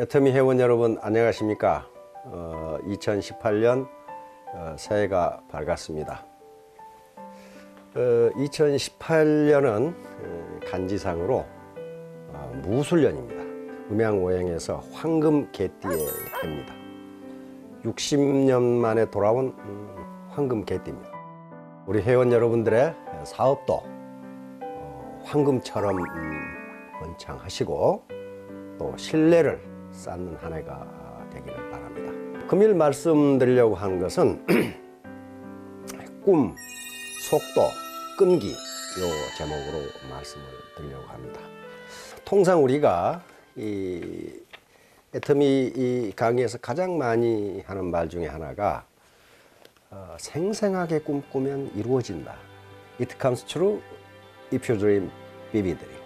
애터미 회원 여러분 안녕하십니까? 어, 2018년 어, 새해가 밝았습니다. 어, 2018년은 간지상으로 어, 무술년입니다. 음양오행에서 황금 개띠의 해입니다. 60년 만에 돌아온 음, 황금 개띠입니다. 우리 회원 여러분들의 사업도 어, 황금처럼 음, 번창하시고 또 신뢰를 쌓는 한 해가 되기를 바랍니다. 금일 말씀드리려고 하는 것은 꿈, 속도, 끈기 요 제목으로 말씀을 드리려고 합니다. 통상 우리가 이 애터미 이 강의에서 가장 많이 하는 말 중에 하나가 어, 생생하게 꿈꾸면 이루어진다. It comes true if you dream vividly.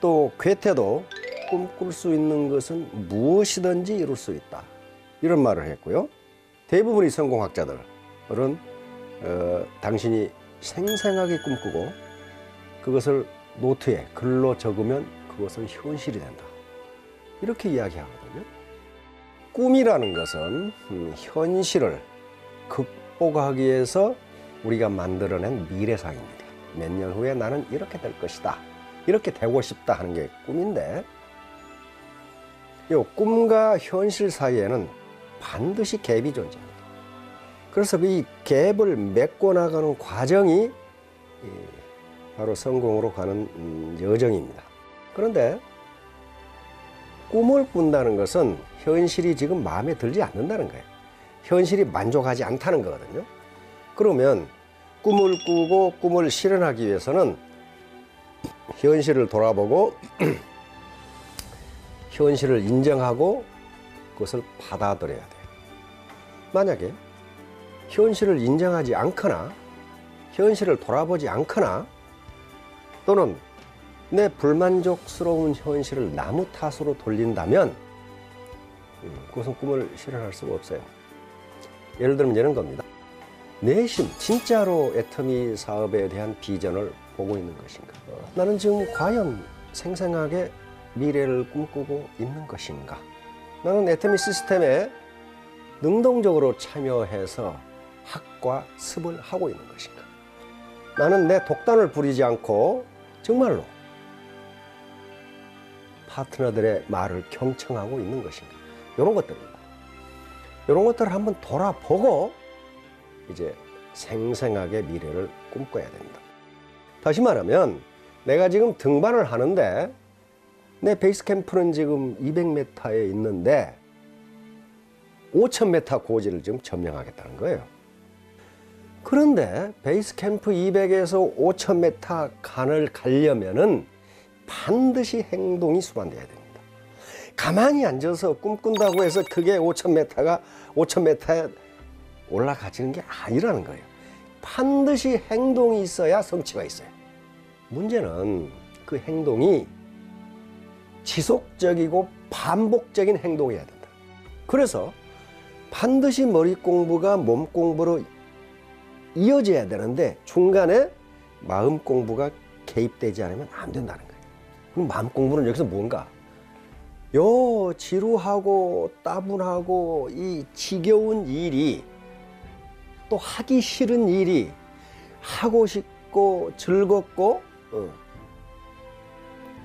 또 괴테도 꿈꿀 수 있는 것은 무엇이든지 이룰 수 있다. 이런 말을 했고요. 대부분의 성공학자들은 어, 당신이 생생하게 꿈꾸고 그것을 노트에 글로 적으면 그것은 현실이 된다. 이렇게 이야기하거든요. 꿈이라는 것은 음, 현실을 극복하기 위해서 우리가 만들어낸 미래상입니다. 몇 년 후에 나는 이렇게 될 것이다. 이렇게 되고 싶다 하는 게 꿈인데, 이 꿈과 현실 사이에는 반드시 갭이 존재합니다. 그래서 이 갭을 메꿔 나가는 과정이 바로 성공으로 가는 음, 여정입니다. 그런데 꿈을 꾼다는 것은 현실이 지금 마음에 들지 않는다는 거예요. 현실이 만족하지 않다는 거거든요. 그러면 꿈을 꾸고 꿈을 실현하기 위해서는 현실을 돌아보고 현실을 인정하고 그것을 받아들여야 돼요. 만약에 현실을 인정하지 않거나 현실을 돌아보지 않거나 또는 내 불만족스러운 현실을 나무 탓으로 돌린다면 음, 그것은 꿈을 실현할 수가 없어요. 예를 들면 이런 겁니다. 내심 진짜로 애터미 사업에 대한 비전을 보고 있는 것인가? 나는 지금 과연 생생하게 미래를 꿈꾸고 있는 것인가? 나는 애터미 시스템에 능동적으로 참여해서 학과 습을 하고 있는 것인가? 나는 내 독단을 부리지 않고 정말로 파트너들의 말을 경청하고 있는 것인가? 이런 것들입니다. 이런 것들을 한번 돌아보고 이제 생생하게 미래를 꿈꿔야 됩니다. 다시 말하면 내가 지금 등반을 하는데 내 베이스 캠프는 지금 200m에 있는데 5000m 고지를 지금 점령하겠다는 거예요. 그런데 베이스 캠프 200에서 5000m 간을 가려면은 반드시 행동이 수반돼야 됩니다. 가만히 앉아서 꿈꾼다고 해서 그게 5000m가 5000m에 올라가지는 게 아니라는 거예요. 반드시 행동이 있어야 성취가 있어요. 문제는 그 행동이 지속적이고 반복적인 행동이어야 된다. 그래서 반드시 머리 공부가 몸 공부로 이어져야 되는데 중간에 마음 공부가 개입되지 않으면 안 된다는 거예요. 그럼 마음 공부는 여기서 뭔가? 요 지루하고 따분하고 이 지겨운 일이 또 하기 싫은 일이 하고 싶고 즐겁고 어.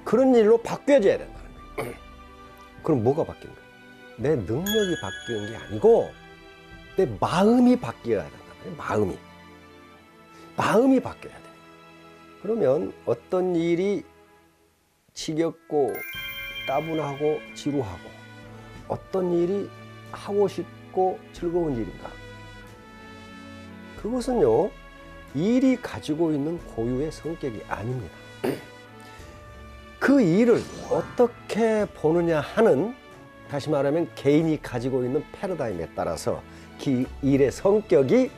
그런 일로 바뀌어져야 된다는 거예요. 그럼 뭐가 바뀐 거예요? 내 능력이 바뀌는 게 아니고 내 마음이 바뀌어야 된다는 거예요. 마음이. 마음이 바뀌어야 돼요. 그러면 어떤 일이 지겹고 따분하고 지루하고 어떤 일이 하고 싶고 즐거운 일인가? 그것은요, 일이 가지고 있는 고유의 성격이 아닙니다. 그 일을 어떻게 보느냐 하는 다시 말하면 개인이 가지고 있는 패러다임에 따라서 그 일의 성격이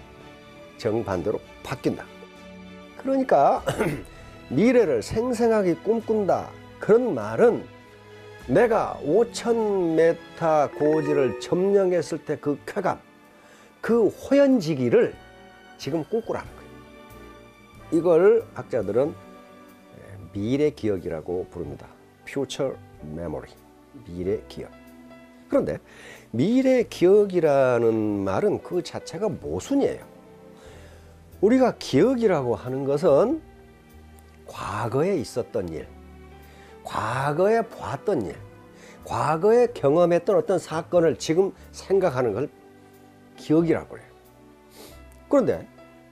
정반대로 바뀐다. 그러니까 미래를 생생하게 꿈꾼다. 그런 말은 내가 5,000m 고지를 점령했을 때 그 쾌감, 그 호연지기를 지금 꿈꾸라는 거예요. 이걸 학자들은 미래 기억이라고 부릅니다. Future Memory. 미래 기억. 그런데 미래 기억이라는 말은 그 자체가 모순이에요. 우리가 기억이라고 하는 것은 과거에 있었던 일, 과거에 보았던 일, 과거에 경험했던 어떤 사건을 지금 생각하는 걸 기억이라고 해요. 그런데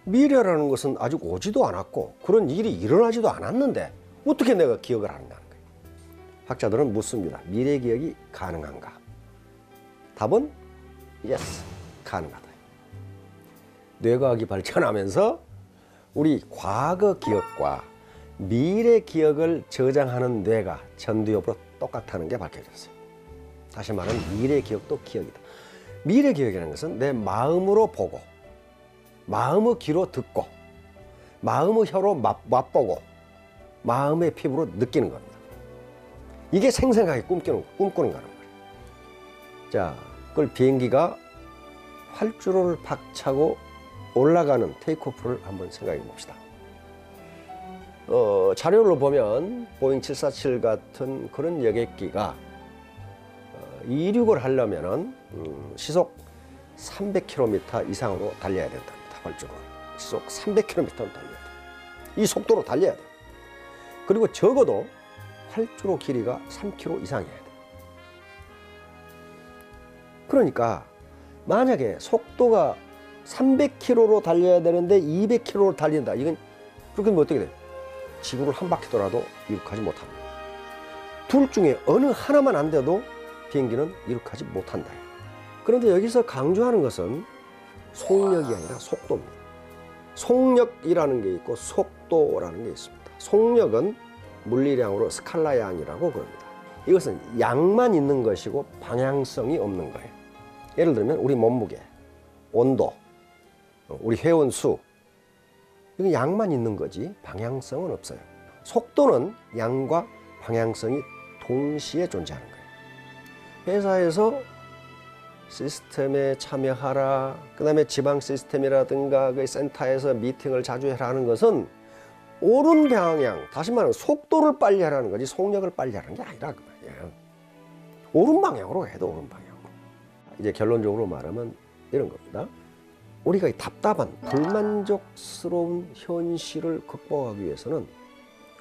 미래라는 것은 아직 오지도 않았고 그런 일이 일어나지도 않았는데 어떻게 내가 기억을 하느냐는 거예요. 학자들은 묻습니다. 미래 기억이 가능한가? 답은 yes, 가능하다. 뇌과학이 발전하면서 우리 과거 기억과 미래 기억을 저장하는 뇌가 전두엽으로 똑같다는 게 밝혀졌어요. 다시 말하면 미래 기억도 기억이다. 미래 기억이라는 것은 내 마음으로 보고, 마음의 귀로 듣고, 마음의 혀로 맛, 맛보고, 마음의 피부로 느끼는 겁니다. 이게 생생하게 꿈꾸는, 꿈꾸는 거란 말이에요. 자, 그걸 비행기가 활주로를 박차고 올라가는 takeoff를 한번 생각해 봅시다. 어, 자료를 보면 보잉 747 같은 그런 여객기가 어, 이륙을 하려면은 음, 시속 300km 이상으로 달려야 된답니다. 활주로 시속 300km는 달려야 돼. 이 속도로 달려야 돼. 그리고 적어도 활주로 길이가 3km 이상이어야 돼. 그러니까 만약에 속도가 300km로 달려야 되는데 200km로 달린다. 이건 그렇게 하면 어떻게 돼? 지구를 한 바퀴 돌아도 이륙하지 못합니다. 둘 중에 어느 하나만 안 돼도 비행기는 이륙하지 못한다. 그런데 여기서 강조하는 것은 속력이 아니라 속도입니다. 속력이라는 게 있고 속도라는 게 있습니다. 속력은 물리량으로 스칼라 양이라고 그럽니다. 이것은 양만 있는 것이고 방향성이 없는 거예요. 예를 들면 우리 몸무게, 온도, 우리 회원 수 이건 양만 있는 거지 방향성은 없어요. 속도는 양과 방향성이 동시에 존재하는 거예요. 회사에서 시스템에 참여하라. 그 다음에 지방 시스템이라든가 그 센터에서 미팅을 자주 해라는 것은 옳은 방향, 다시 말하면 속도를 빨리 하라는 거지 속력을 빨리 하는 게 아니라 그 말이에요. 옳은 방향으로 해도 옳은 방향으로. 이제 결론적으로 말하면 이런 겁니다. 우리가 이 답답한 불만족스러운 현실을 극복하기 위해서는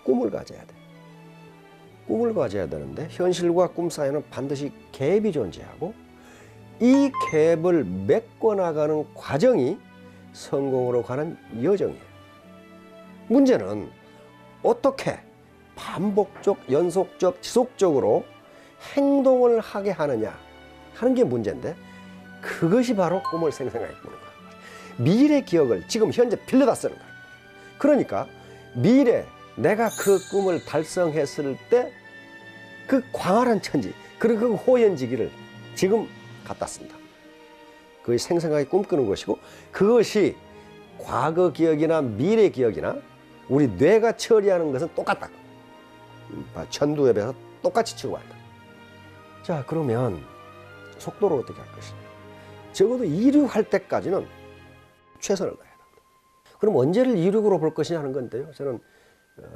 꿈을 가져야 돼. 꿈을 가져야 되는데 현실과 꿈 사이에는 반드시 갭이 존재하고 이 갭을 메꿔 나가는 과정이 성공으로 가는 여정이에요. 문제는 어떻게 반복적, 연속적, 지속적으로 행동을 하게 하느냐 하는 게 문제인데 그것이 바로 꿈을 생생하게 꾸는 거예요. 미래 기억을 지금 현재 빌려다 쓰는 거예요. 그러니까 미래 내가 그 꿈을 달성했을 때 그 광활한 천지 그리고 그 호연지기를 지금 갖다 씁니다. 그것이 생생하게 꿈꾸는 것이고 그것이 과거 기억이나 미래 기억이나 우리 뇌가 처리하는 것은 똑같다. 천두엽에서 똑같이 치고간다. 자 그러면 속도를 어떻게 할 것이냐. 적어도 이륙할 때까지는 최선을 다해야 합니다. 그럼 언제를 이륙으로 볼 것이냐 하는 건데요. 저는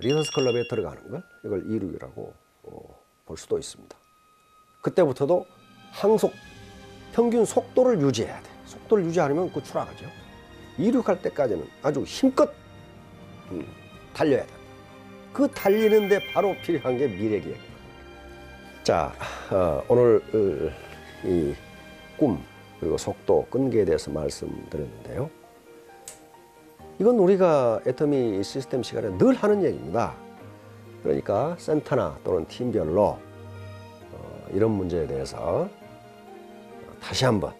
리더스 클럽에 들어가는 걸 이걸 이륙이라고 볼 수도 있습니다. 그때부터도 항속 평균 속도를 유지해야 돼. 속도를 유지 않으면 그 추락하죠. 이륙할 때까지는 아주 힘껏 음, 달려야 돼. 그 달리는데 바로 필요한 게 미래기획입니다. 자, 어, 오늘 어, 이꿈 그리고 속도, 끈기에 대해서 말씀드렸는데요. 이건 우리가 애터미 시스템 시간에 늘 하는 얘기입니다. 그러니까 센터나 또는 팀별로 어, 이런 문제에 대해서 다시 한번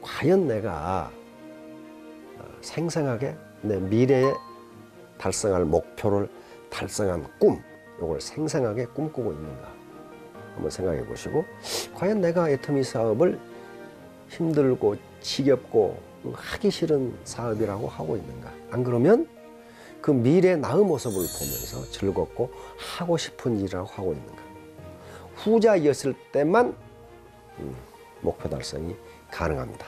과연 내가 어, 생생하게 내 미래에 달성할 목표를 달성한 꿈, 이걸 생생하게 꿈꾸고 있는가 한번 생각해 보시고 과연 내가 애터미 사업을 힘들고 지겹고 하기 싫은 사업이라고 하고 있는가? 안 그러면 그 미래 나의 모습을 보면서 즐겁고 하고 싶은 일이라고 하고 있는가? 후자였을 때만 음, 목표 달성이 가능합니다.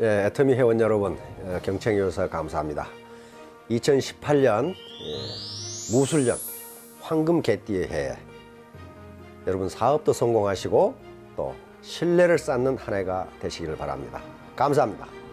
예, 애터미 회원 여러분, 예, 경청해 주셔서 감사합니다. 2018년 예, 무술년 황금 개띠의 해 여러분 사업도 성공하시고 또 신뢰를 쌓는 한 해가 되시기를 바랍니다. 감사합니다.